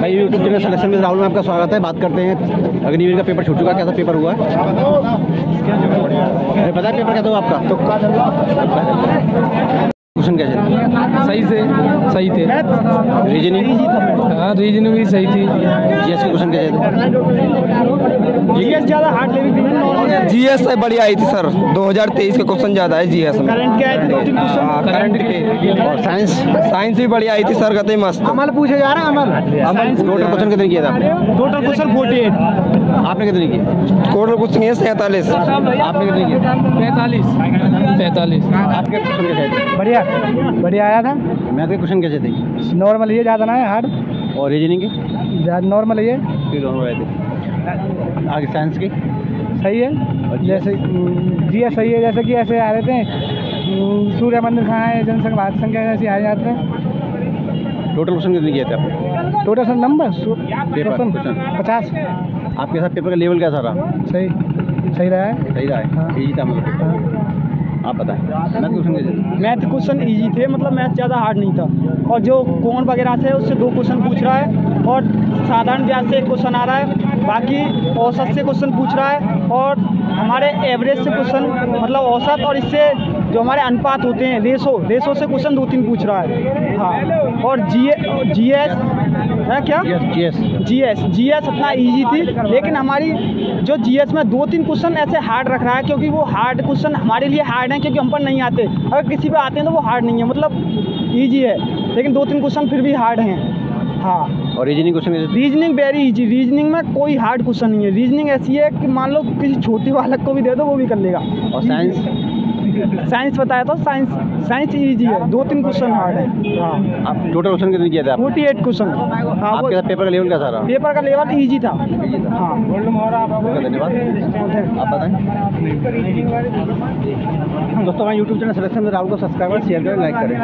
भाई YouTube channel selection में राहुल में आपका स्वागत है। बात करते हैं। अग्निवीर का पेपर छूट चुका कैसा पेपर हुआ? है पता है पेपर कैसा हुआ आपका? क्वेश्चन कैसे सही से सही थे। रीजनिंग हाँ रीजन भी सही थी। जीएस के क्वेश्चन कैसे थे जीएस ज़्यादा हार्ड जीएस से बढ़िया आई थी सर। 2023 के क्वेश्चन ज़्यादा है जीएस में। करंट क्या है? दो तीन क्वेश्चन करंट के। और साइंस। साइंस भी बढ़िया आई थी सर कहते मस्त। अमल पूछे जा रहा है अमल? टोटल क्वेश्चन कितने किया था आपने? टोटल क्वेश्चन फोर्टी एट आपने कितने किए? टोटल नहीं है सैंतालीस। आपने कितने किए? पैंतालीस। पैंतालीस। आपके क्वेश्चन कैसे थे? बढ़िया। बढ़िया आया था? मैथ के क्वेश्चन कैसे थे? नॉर्मल ये ज़्यादा ना है हार्ड और रीजनिंग के? नॉर्मल ये। थे। आगे साइंस के? सही है। जैसे जी एस सही है। जैसे कि ऐसे आ रहे थे सूर्य मंदिर कहाँ है जनसंघ भारत संख्या ऐसे आ जाते हैं टोटल क्वेश्चन कितने किए थे आपने टोटल सर नंबर पेपर। पचास। आपके साथ पेपर का लेवल कैसा रहा? सही सही रहा है। सही रहा हाँ। है। इजी था मतलब। पेपर आप बताएँ। Math question math question easy थे मतलब मैथ ज़्यादा हार्ड नहीं था। और जो कौन वगैरह से उससे दो क्वेश्चन पूछ रहा है। और साधारण ब्याज से क्वेश्चन आ रहा है। बाकी औसत से क्वेश्चन पूछ रहा है और हमारे एवरेज से क्वेश्चन मतलब औसत और इससे जो हमारे अनुपात होते हैं रेशो रेशो से क्वेश्चन दो तीन पूछ रहा है। हाँ और जी जी एस है क्या? GS G S G S अपना ईजी थी लेकिन हमारी जो जी एस में दो तीन क्वेश्चन ऐसे हार्ड रख रहा है क्योंकि वो हार्ड क्वेश्चन हमारे लिए हार्ड हैं क्योंकि हम पर नहीं आते। अगर किसी पे आते हैं तो वो हार्ड नहीं है मतलब ईजी है। लेकिन दो तीन क्वेश्चन फिर भी हार्ड हैं। हाँ। और reasoning question reasoning very easy reasoning में कोई हार्ड क्वेश्चन नहीं है। रीजनिंग ऐसी है कि मान लो किसी छोटे बालक को भी दे दो वो भी कर लेगा। और साइंस साइंस बताया तो साइंस साइंस ईजी है। दो तीन क्वेश्चन हार्ड है। हाँ। आप टोटल क्वेश्चन कितने किए थे आप? फोर्टी एट क्वेश्चन हाँ आपके साथ पेपर का लेवल कैसा रहा पेपर का लेवल ईजी था। इजी था। हाँ। धन्यवाद। आप बताएँ। दोस्तों हमारे यूट्यूब चैनल सिलेक्शन में राहुल को सब्सक्राइब करें शेयर करें लाइक करें।